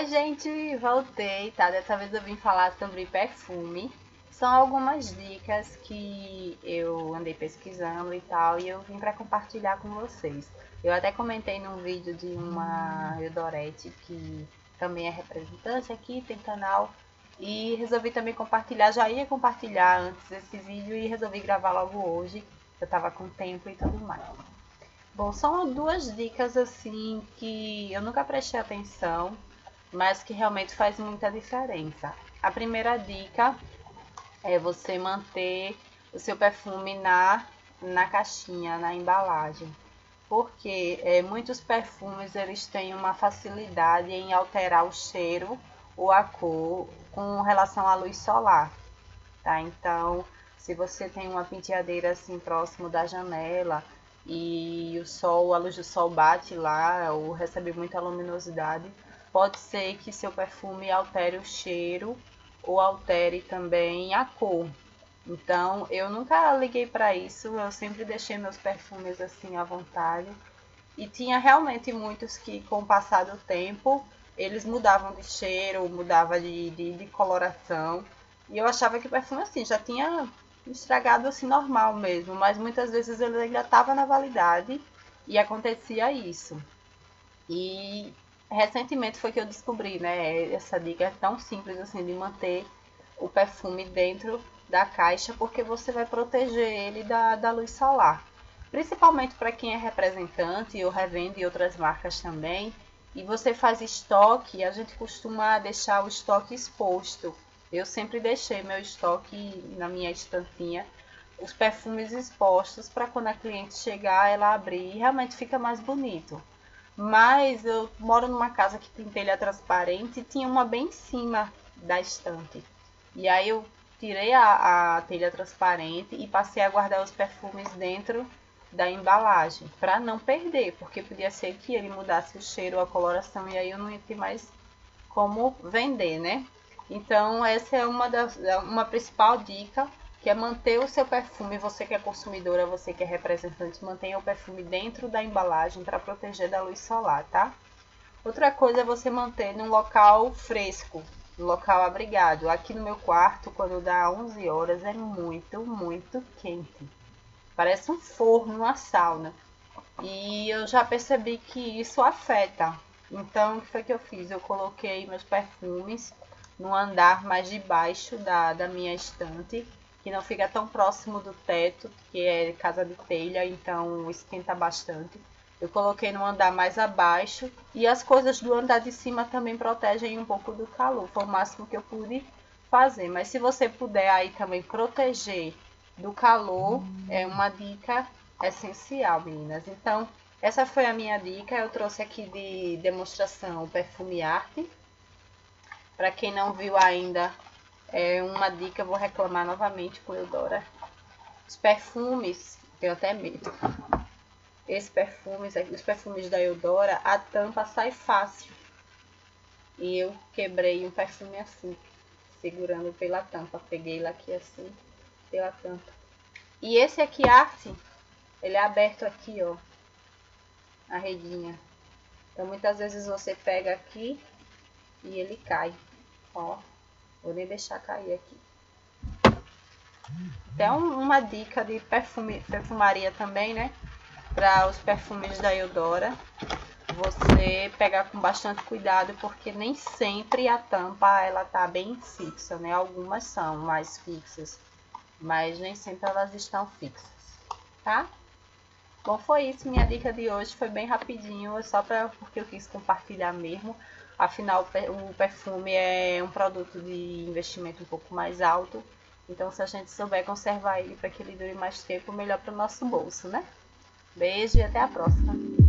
Oi, gente, voltei, tá? Dessa vez eu vim falar sobre perfume. São algumas dicas que eu andei pesquisando e tal, e eu vim para compartilhar com vocês. Eu até comentei num vídeo de uma Eudorete que também é representante aqui, tem canal, e resolvi também compartilhar, já ia compartilhar antes desse vídeo e resolvi gravar logo hoje, eu tava com tempo e tudo mais. Bom, são duas dicas assim que eu nunca prestei atenção, mas que realmente faz muita diferença. A primeira dica é você manter o seu perfume na, na caixinha, na embalagem. Porque é, muitos perfumes eles têm uma facilidade em alterar o cheiro ou a cor com relação à luz solar, tá? Então, se você tem uma penteadeira assim próximo da janela, e o sol, a luz do sol bate lá ou recebe muita luminosidade, pode ser que seu perfume altere o cheiro ou altere também a cor. Então, eu nunca liguei para isso, eu sempre deixei meus perfumes assim à vontade. E tinha realmente muitos que, com o passar do tempo, eles mudavam de cheiro, mudava de, de, de coloração. E eu achava que o perfume assim já tinha estragado assim normal mesmo, mas muitas vezes ele ainda estava na validade e acontecia isso. E recentemente foi que eu descobri, né, essa dica é tão simples assim de manter o perfume dentro da caixa, porque você vai proteger ele da, da luz solar. Principalmente para quem é representante ou revende outras marcas também, e você faz estoque, a gente costuma deixar o estoque exposto eu sempre deixei meu estoque na minha estantinha, os perfumes expostos para quando a cliente chegar ela abrir e realmente fica mais bonito. Mas eu moro numa casa que tem telha transparente e tinha uma bem em cima da estante. E aí eu tirei a, a telha transparente e passei a guardar os perfumes dentro da embalagem para não perder, porque podia ser que ele mudasse o cheiro a coloração e aí eu não ia ter mais como vender, né? Então, essa é uma, das, é uma principal dica, que é manter o seu perfume, você que é consumidora, você que é representante, mantenha o perfume dentro da embalagem para proteger da luz solar, tá? Outra coisa é você manter num local fresco, um local abrigado. Aqui no meu quarto, quando dá 11 horas, é muito, muito quente. Parece um forno, uma sauna. E eu já percebi que isso afeta. Então, o que foi que eu fiz? Eu coloquei meus perfumes no andar mais de baixo da, da minha estante, que não fica tão próximo do teto, que é casa de telha, então esquenta bastante. Eu coloquei no andar mais abaixo e as coisas do andar de cima também protegem um pouco do calor. Foi o máximo que eu pude fazer. Mas se você puder aí também proteger do calor, é uma dica essencial, meninas. Então, essa foi a minha dica. Eu trouxe aqui de demonstração o Perfume Arte para quem não viu ainda, é uma dica, eu vou reclamar novamente com Eudora. Os perfumes, tenho até medo. Esses perfumes, os perfumes da Eudora, a tampa sai fácil. E eu quebrei um perfume assim, segurando pela tampa. Peguei ele aqui assim, pela tampa. E esse aqui, arte, ele é aberto aqui, ó. A redinha. Então, muitas vezes você pega aqui e ele cai. Ó, vou nem deixar cair aqui. Até um, uma dica de perfume, perfumaria também, né? Para os perfumes da Eudora. Você pegar com bastante cuidado, porque nem sempre a tampa ela tá bem fixa, né? Algumas são mais fixas, mas nem sempre elas estão fixas, tá? Bom, foi isso. Minha dica de hoje foi bem rapidinho, é só pra, porque eu quis compartilhar mesmo. Afinal, o perfume é um produto de investimento um pouco mais alto. Então, se a gente souber conservar ele para que ele dure mais tempo, melhor para o nosso bolso, né? Beijo e até a próxima!